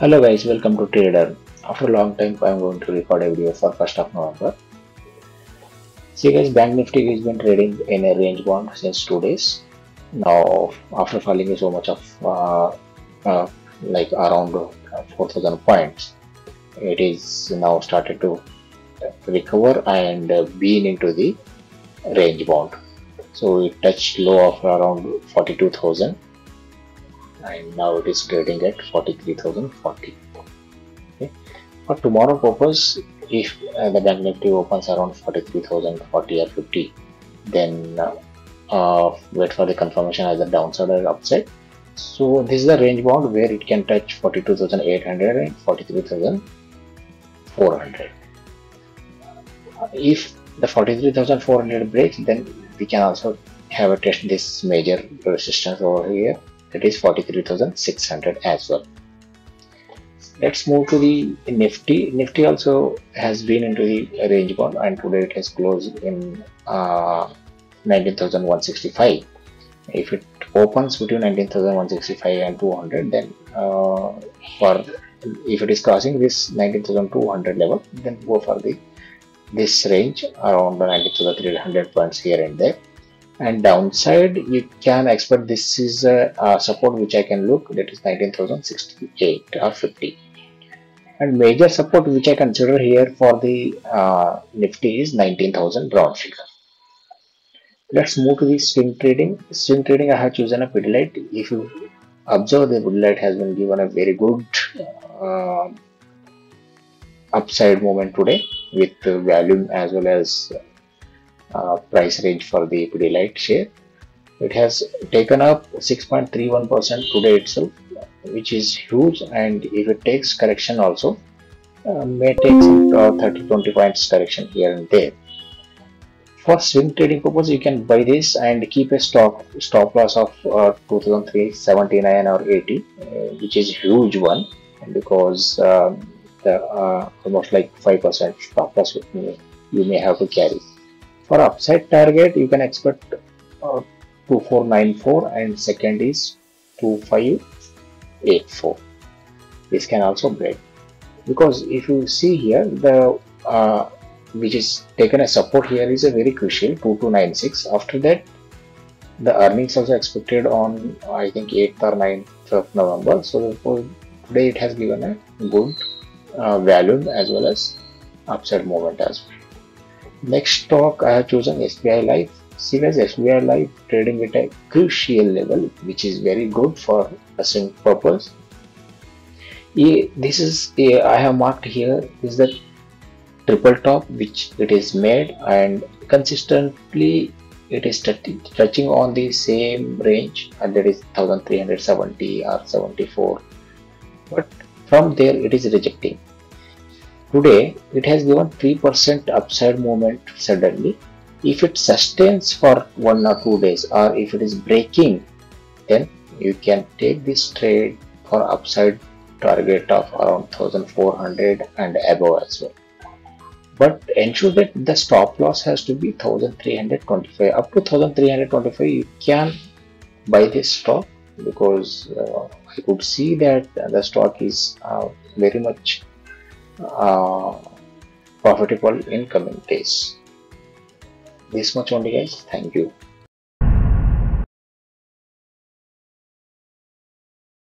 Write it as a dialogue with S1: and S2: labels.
S1: Hello guys, welcome to Trader. After a long time, I'm going to record a video for 1st of November. See guys, Bank Nifty has been trading in a range bound since two days. Now, after falling so much of uh, uh, like around 4,000 points, it is now started to recover and uh, been into the range bound. So it touched low of around 42,000 and now it is trading at 43,040 okay. For tomorrow purpose if uh, the bank nifty opens around 43,040 or 50 then uh, uh, wait for the confirmation either downside or upside. So this is the range bound where it can touch 42,800 and 43,400 if the 43,400 breaks then we can also have a test this major resistance over here that is 43,600 as well. Let's move to the Nifty. Nifty also has been into the range bound and today it has closed in uh, 19,165. If it opens between 19,165 and 200, then uh, for if it is crossing this 19,200 level, then go for the this range around 19,300 points here and there and downside you can expect this is a, a, support which I can look that is 19,068 or 50 and major support which I consider here for the uh, Nifty is 19,000 round figure. Let's move to the swing trading. Swing trading I have chosen a Pidilite. If you observe the Pidilite has been given a very good uh, upside moment today with volume as well as uh, price range for the Pidilite share. It has taken up 6.31% today itself, which is huge. And if it takes correction also, uh, may take some uh, 30 20 points correction here and there. For swing trading purpose, you can buy this and keep a stop stop loss of uh, 2379 or 80, uh, which is huge one because um, the uh, almost like 5% stop loss you may have to carry for upside target you can expect uh, 2494 and second is 2584 this can also break. Because if you see here the uh, which is taken as support here is a very crucial 2296 after that the earnings also expected on I think 8th or 9th of November. So today it has given a good uh, value as well as upside moment as well Next stock I have chosen SBI Life. See guys, SBI Life trading at a crucial level, which is very good for a swing purpose. This is I have marked here is the triple top which it is made and consistently it is touching on the same range and that is 1370 or 74 but from there it is rejecting Today, it has given 3% upside movement suddenly. If it sustains for one or two days or if it is breaking, then you can take this trade for upside target of around 1400 and above as well. But ensure that the stop loss has to be 1325. Up to 1325, you can buy this stock because uh, I could see that the stock is uh, very much uh, profitable in coming days. This much only guys. Thank you